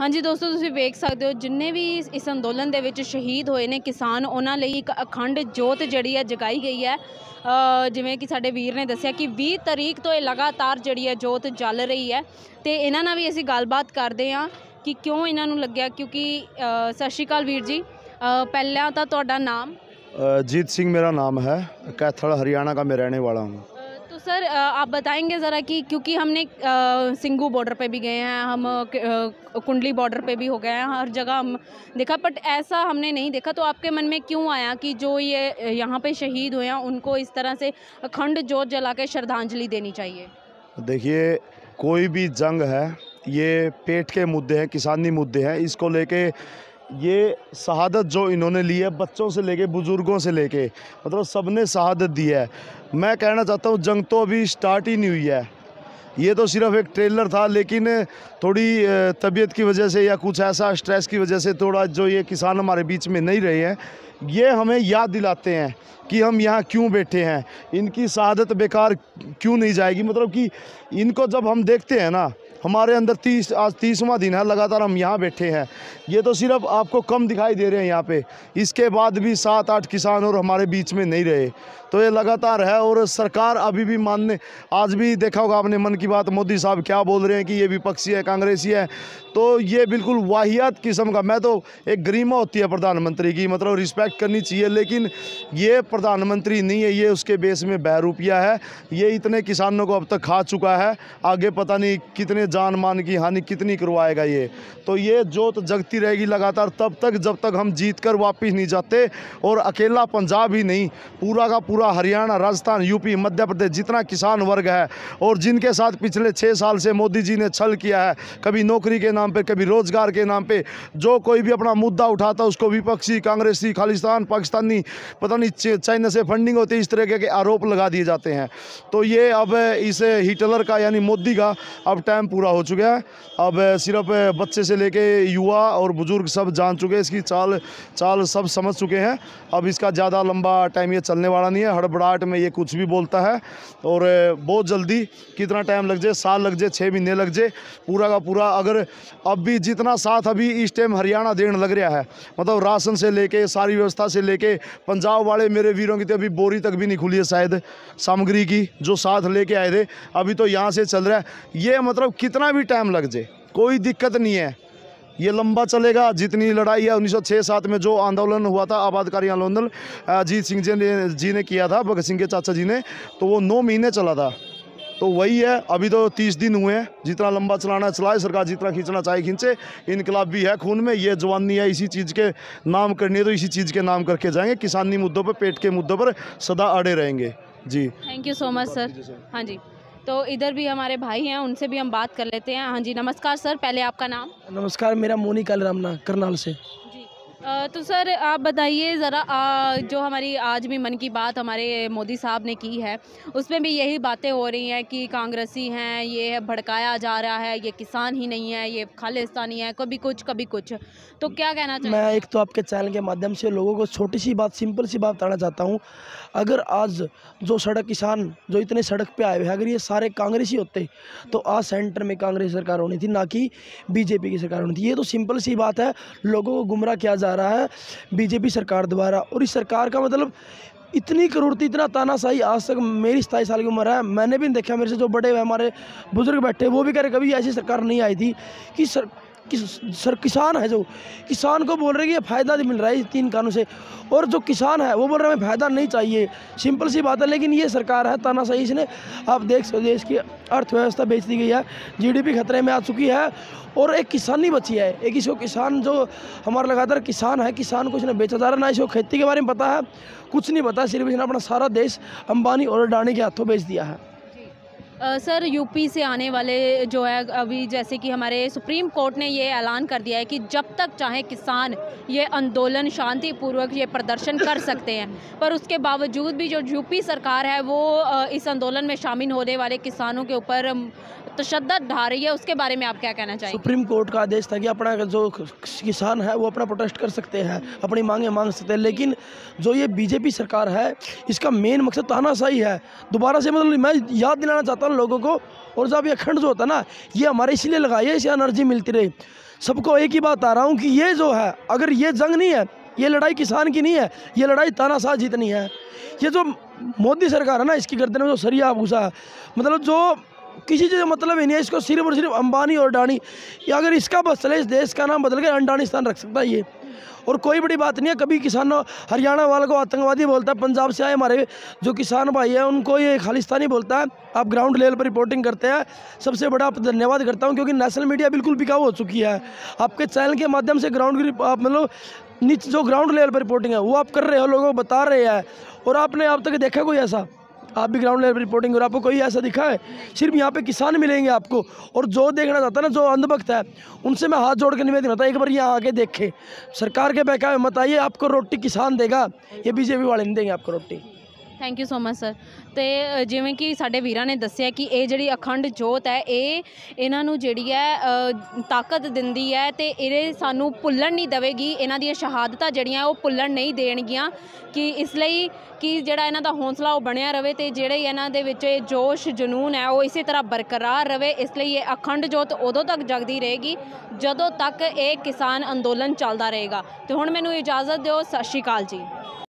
ਹਾਂਜੀ ਦੋਸਤੋ, ਤੁਸੀਂ ਵੇਖ ਸਕਦੇ ਹੋ, ਜਿੰਨੇ ਵੀ ਇਸ ਅੰਦੋਲਨ ਦੇ ਵਿੱਚ ਸ਼ਹੀਦ ਹੋਏ ਨੇ ਕਿਸਾਨ, ਉਹਨਾਂ ਲਈ ਇੱਕ ਅਖੰਡ ਜੋਤ ਜਿਹੜੀ ਹੈ ਜਗਾਈ ਗਈ ਹੈ। ਜਿਵੇਂ ਕਿ ਸਾਡੇ ਵੀਰ ਨੇ ਦੱਸਿਆ ਕਿ 20 ਤਰੀਕ ਤੋਂ ਇਹ ਲਗਾਤਾਰ ਜਿਹੜੀ ਹੈ ਜੋਤ ਜਲ ਰਹੀ ਹੈ। ਤੇ ਇਹਨਾਂ ਨਾਲ ਵੀ ਅਸੀਂ ਗੱਲਬਾਤ ਕਰਦੇ ਹਾਂ ਕਿ ਕਿਉਂ ਇਹਨਾਂ ਨੂੰ ਲੱਗਿਆ, ਕਿਉਂਕਿ ਸਤਿ ਸ਼੍ਰੀ ਅਕਾਲ ਵੀਰ ਜੀ। ਪਹਿਲਾਂ ਤਾਂ ਤੁਹਾਡਾ ਨਾਮ? ਜੀਤ ਸਿੰਘ ਮੇਰਾ ਨਾਮ ਹੈ। ਕੈਥਲ, ਹਰਿਆਣਾ ਦਾ ਮੈਂ ਰਹਿਣੇ ਵਾਲਾ ਹਾਂ। सर आप बताएँगे ज़रा कि क्योंकि हमने सिंगू बॉर्डर पे भी गए हैं, हम कुंडली बॉर्डर पे भी हो गए हैं, हर जगह हम देखा बट ऐसा हमने नहीं देखा। तो आपके मन में क्यों आया कि जो ये यहाँ पे शहीद हुए हैं, उनको इस तरह से अखंड जोत जला के श्रद्धांजलि देनी चाहिए? देखिए, कोई भी जंग है, ये पेट के मुद्दे हैं, किसानी मुद्दे हैं, इसको लेके ये शहादत जो इन्होंने ली है बच्चों से लेके बुज़ुर्गों से लेके मतलब सबने शहादत दी है। मैं कहना चाहता हूँ, जंग तो अभी स्टार्ट ही नहीं हुई है। ये तो सिर्फ़ एक ट्रेलर था, लेकिन थोड़ी तबीयत की वजह से या कुछ ऐसा स्ट्रेस की वजह से थोड़ा जो ये किसान हमारे बीच में नहीं रहे हैं, ये हमें याद दिलाते हैं कि हम यहाँ क्यों बैठे हैं। इनकी शहादत बेकार क्यों नहीं जाएगी? मतलब कि इनको जब हम देखते हैं ना हमारे अंदर तीस, आज तीसवा दिन है, लगातार हम यहाँ बैठे हैं। ये तो सिर्फ़ आपको कम दिखाई दे रहे हैं यहाँ पे। इसके बाद भी सात, आठ किसान और हमारे बीच में नहीं रहे। तो ये लगातार है और सरकार अभी भी मानने, आज भी देखा होगा आपने मन की बात, मोदी साहब क्या बोल रहे हैं कि ये विपक्षी है, कांग्रेसी है तो ये बिल्कुल वाहियात किस्म का, मैं तो एक गरिमा होती है प्रधानमंत्री की मतलब रिस्पेक्ट करनी चाहिए, लेकिन ये प्रधानमंत्री नहीं है, ये उसके बेस में बहरूपिया है, ये इतने किसानों को अब तक खा चुका है, आगे पता नहीं कितने जान मान की हानि कितनी करवाएगा ये तो ये जोत जगती रहेगी लगातार, तब तक जब तक हम जीत कर वापिस नहीं जाते, और अकेला पंजाब ही नहीं, पूरा का पूरा हरियाणा, राजस्थान, यूपी, मध्य प्रदेश जितना किसान वर्ग है और जिनके साथ पिछले छः साल से मोदी जी ने छल किया है, कभी नौकरी के नाम पे, कभी रोज़गार के नाम पे, जो कोई भी अपना मुद्दा उठाता उसको विपक्षी, कांग्रेसी, खालिस्तान, पाकिस्तानी, पता नहीं चाइना से फंडिंग होती इस तरह के आरोप लगा दिए जाते हैं। तो ये अब इस हिटलर का यानी मोदी का अब टाइम पूरा हो चुका है। अब सिर्फ़ बच्चे से लेके युवा और बुज़ुर्ग सब जान चुके हैं, इसकी चाल चाल सब समझ चुके हैं। अब इसका ज़्यादा लंबा टाइम ये चलने वाला नहीं है। हड़बड़ाहट में ये कुछ भी बोलता है और बहुत जल्दी कितना टाइम लग जाए, साल लग जाए छः महीने लग जाए, पूरा का पूरा अगर अब भी जितना साथ अभी इस टाइम हरियाणा देने लग रहा है मतलब राशन से लेके, सारी व्यवस्था से लेके, पंजाब वाले मेरे वीरों की तो अभी बोरी तक भी नहीं खुली है शायद, सामग्री की, जो साथ लेके आए थे, अभी तो यहाँ से चल रहा है। ये मतलब कितना भी टाइम लग जाए, कोई दिक्कत नहीं है। ये लंबा चलेगा। जितनी लड़ाई है उन्नीस सौ में जो आंदोलन हुआ था आबादकारी आंदोलन अजीत सिंह जी ने जी ने किया था भगत सिंह के चाचा जी ने तो वो नौ महीने चला था। तो वही है अभी तो तीस दिन हुए हैं। जितना लंबा चलाना चलाए सरकार जितना खींचना चाहे खींचे इनकलाब भी है खून में। ये जवानी है इसी चीज़ के नाम करनी है तो इसी चीज़ के नाम करके जाएँगे। किसानी मुद्दों पर पेट के मुद्दों पर सदा अड़े रहेंगे। जी। Thank you so much sir हाँ जी। तो इधर भी हमारे भाई हैं, उनसे भी हम बात कर लेते हैं। हाँ जी, नमस्कार सर, पहले आपका नाम? नमस्कार, मेरा मोनी कालरामना करनाल से। तो सर, आप बताइए ज़रा जो हमारी आज भी मन की बात हमारे मोदी साहब ने की है, उसमें भी यही बातें हो रही हैं कि कांग्रेसी हैं, ये भड़काया जा रहा है, ये किसान ही नहीं है, ये खालिस्तानी है, कभी कुछ कभी कुछ। तो क्या कहना चाहिए मैं एक तो आपके चैनल के माध्यम से लोगों को छोटी सी बात, सिंपल सी बात बताना चाहता हूँ। अगर आज जो सड़क किसान, जो इतने सड़क पर आए हुए हैं, अगर ये सारे कांग्रेसी होते तो आज सेंटर में कांग्रेस सरकार होनी थी, ना कि बीजेपी की सरकार होनी थी। ये तो सिंपल सी बात है, लोगों को गुमराह किया जा रहा है बीजेपी सरकार द्वारा। और इस सरकार का मतलब इतनी करोड़ती इतना तानाशाही आज तक मेरी सताईस साल की उम्र है। मैंने भी देखा मेरे से जो बड़े, हमारे बुज़ुर्ग बैठे, वो भी कह रहे कभी ऐसी सरकार नहीं आई थी कि सर कि सर किसान है जो। किसान को बोल रहे कि फ़ायदा मिल रहा है इस तीन कानून से। और जो किसान है, वो बोल रहे है, हमें फ़ायदा नहीं चाहिए। सिंपल सी बात है, लेकिन ये सरकार है, तानाशाही इसने, आप देख सकते देश की अर्थव्यवस्था बेच दी गई है, जीडीपी खतरे में आ चुकी है, और एक किसानी बची है। एक इसको किसान जो हमारा लगातार किसान है, किसान को इसने बेचा जा रहा है, ना इसको खेती के बारे में पता है, कुछ नहीं पता, सिर्फ़ इसने अपना सारा देश अंबानी और अडानी के हाथों बेच दिया है। सर यूपी से आने वाले जो है अभी जैसे कि हमारे सुप्रीम कोर्ट ने ये ऐलान कर दिया है कि जब तक चाहे किसान ये आंदोलन शांतिपूर्वक ये प्रदर्शन कर सकते हैं पर उसके बावजूद भी जो यूपी सरकार है वो इस आंदोलन में शामिल होने वाले किसानों के ऊपर तशद्दद ढा रही है, उसके बारे में आप क्या कहना चाहेंगे? सुप्रीम कोर्ट का आदेश था कि अपना जो किसान है, वो अपना प्रोटेस्ट कर सकते हैं, अपनी मांगे मांग सकते हैं, लेकिन जो ये बीजेपी सरकार है, इसका मेन मकसद तानाशाही है। दोबारा से मतलब मैं याद दिलाना चाहता हूँ लोगों को, और जब ये अखंड जो होता है ना, ये हमारे इसलिए लगाई है इसे एनर्जी मिलती रही। सबको एक ही बात आ रहा हूँ कि ये जो है, अगर ये जंग नहीं है, ये लड़ाई किसान की नहीं है, ये लड़ाई तानाशाह जीतनी है। ये जो मोदी सरकार है ना, इसकी गर्दन में जो सरिया घुसा मतलब जो किसी चीज़ का मतलब ही नहीं है, इसको सिर्फ़ और सिर्फ़ अंबानी और अडानी या अगर इसका बस चले इस देश का नाम बदल के अंडानिस्तान रख सकता है ये। और कोई बड़ी बात नहीं है, कभी किसानों, हरियाणा वालों को आतंकवादी बोलता है, पंजाब से आए हमारे जो किसान भाई हैं, उनको ये खालिस्तानी बोलता है। आप ग्राउंड लेवल पर रिपोर्टिंग करते हैं। सबसे बड़ा आप धन्यवाद करता हूँ, क्योंकि नेशनल मीडिया बिल्कुल बिकाऊ हो चुकी है। आपके चैनल के माध्यम से ग्राउंड आप मतलब नीचे जो ग्राउंड लेवल पर रिपोर्टिंग है, वो आप कर रहे हो, लोगों को बता रहे हैं। और आपने अब तक देखा कोई ऐसा? आप भी ग्राउंड लेवल रिपोर्टिंग और आपको कोई ऐसा दिखा है? सिर्फ़ यहाँ पे किसान मिलेंगे आपको। और जो देखना चाहता है ना, जो अंधभक्त है, उनसे मैं हाथ जोड़ के निवेदन करता एक बार यहाँ आके देखें। सरकार के बहकावे मत आइए, आपको रोटी किसान देगा। ये बीजेपी वाले नहीं देंगे आपको रोटी। Thank you so much sir ਤੇ ਅ, ਜਿਵੇਂ ਕਿ ਸਾਡੇ ਵੀਰਾਂ ਨੇ ਦੱਸਿਆ ਕਿ ਇਹ ਜਿਹੜੀ ਅਖੰਡ ਜੋਤ ਹੈ ਇਹ ਇਹਨਾਂ ਨੂੰ ਜਿਹੜੀ ਹੈ ਅ, ਤਾਕਤ ਦਿੰਦੀ ਹੈ ਤੇ ਇਹ ਸਾਨੂੰ ਭੁੱਲਣ ਨਹੀਂ ਦੇਵੇਗੀ। ਇਹਨਾਂ ਦੀਆਂ ਸ਼ਹਾਦਤਾਂ ਜਿਹੜੀਆਂ ਉਹ ਭੁੱਲਣ ਨਹੀਂ ਦੇਣਗੀਆਂ। ਕਿ ਇਸ ਲਈ ਕਿ ਜਿਹੜਾ ਇਹਨਾਂ ਦਾ ਹੌਸਲਾ ਉਹ ਬਣਿਆ ਰਵੇ ਤੇ ਜਿਹੜੇ ਇਹਨਾਂ ਦੇ ਵਿੱਚ ਇਹ ਜੋਸ਼ ਜਨੂਨ ਹੈ ਉਹ ਇਸੇ ਤਰ੍ਹਾਂ ਬਰਕਰਾਰ ਰਵੇ। ਇਸ ਲਈ ਇਹ ਅਖੰਡ ਜੋਤ ਉਦੋਂ ਤੱਕ ਜਗਦੀ ਰਹੇਗੀ ਜਦੋਂ ਤੱਕ ਇਹ ਕਿਸਾਨ ਅੰਦੋਲਨ ਚੱਲਦਾ ਰਹੇਗਾ। ਤੇ ਹੁਣ ਮੈਨੂੰ ਇਜਾਜ਼ਤ ਦਿਓ। ਸਤਿ ਸ਼੍ਰੀ ਅਕਾਲ ਜੀ।